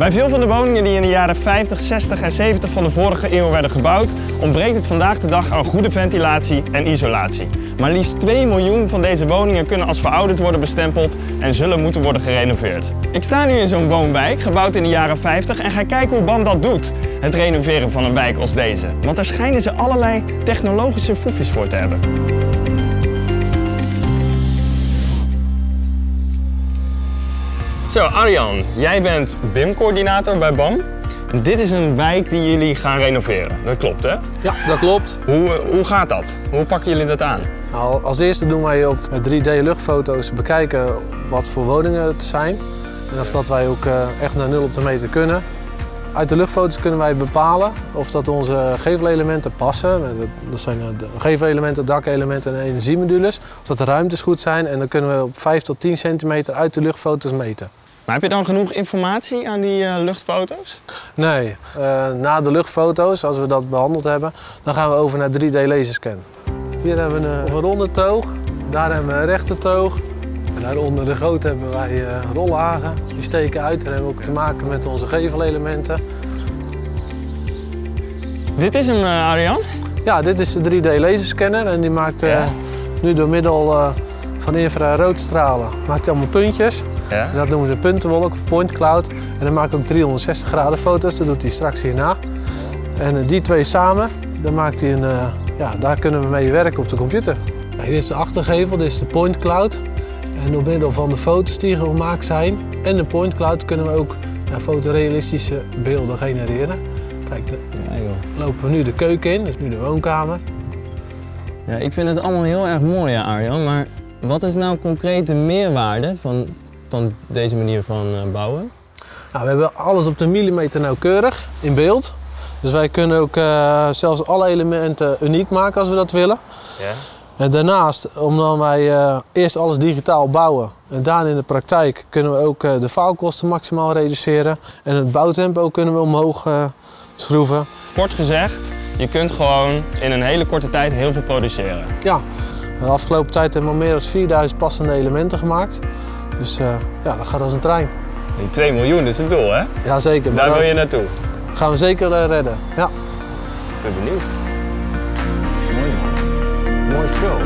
Bij veel van de woningen die in de jaren 50, 60 en 70 van de vorige eeuw werden gebouwd, ontbreekt het vandaag de dag aan goede ventilatie en isolatie. Maar liefst 2 miljoen van deze woningen kunnen als verouderd worden bestempeld en zullen moeten worden gerenoveerd. Ik sta nu in zo'n woonwijk, gebouwd in de jaren 50, en ga kijken hoe BAM dat doet. Het renoveren van een wijk als deze. Want daar schijnen ze allerlei technologische foefjes voor te hebben. Zo, Arjan, jij bent BIM-coördinator bij BAM. En dit is een wijk die jullie gaan renoveren. Dat klopt, hè? Ja, dat klopt. Hoe, hoe gaat dat? Hoe pakken jullie dat aan? Nou, als eerste doen wij op 3D-luchtfoto's bekijken wat voor woningen het zijn. En of dat wij ook eh, echt naar nul op de meter kunnen. Uit de luchtfoto's kunnen wij bepalen of dat onze gevelelementen passen. Dat zijn de gevelelementen, dakelementen en energiemodules. Of dat de ruimtes goed zijn en dan kunnen we op 5 tot 10 centimeter uit de luchtfoto's meten. Maar heb je dan genoeg informatie aan die uh, luchtfoto's? Nee, uh, na de luchtfoto's, als we dat behandeld hebben, dan gaan we over naar 3D laserscan. Hier hebben we een, een ronde toog, daar hebben we een rechte toog. En daaronder de grote hebben wij uh, rolhagen. Die steken uit en hebben ook te maken met onze gevelelementen. Dit is hem, Arjan? Ja, dit is de 3D laserscanner en die maakt ja. nu door middel van infraroodstralen maakt allemaal puntjes. Ja? En dat noemen ze puntenwolk of point cloud. En dan hij ook 360 graden foto's, dat doet hij straks hierna. En die twee samen, dan maakt hij een, uh, ja, daar kunnen we mee werken op de computer. Hier is de achtergevel, dit is de point cloud. En door middel van de foto's die gemaakt zijn en de point cloud kunnen we ook ja, fotorealistische beelden genereren. Kijk, de, ja, lopen we nu de keuken in, dus nu de woonkamer. Ja, ik vind het allemaal heel erg mooi, ja, Arjan. Maar wat is nou concreet de meerwaarde van, van deze manier van uh, bouwen? Nou, we hebben alles op de millimeter nauwkeurig in beeld. Dus wij kunnen ook uh, zelfs alle elementen uniek maken als we dat willen. Ja. En daarnaast, omdat wij uh, eerst alles digitaal bouwen en daarna in de praktijk kunnen we ook de faalkosten maximaal reduceren. En het bouwtempo kunnen we omhoog schroeven. Kort gezegd, je kunt gewoon in een hele korte tijd heel veel produceren. Ja, de afgelopen tijd hebben we meer dan 4000 passende elementen gemaakt. Dus eh, ja, dat gaat als een trein. Die 2 miljoen is het doel, hè? Jazeker. Daar wil je naartoe. Gaan we zeker eh, redden, ja. Ik ben benieuwd. Mooi, man. Mooi show.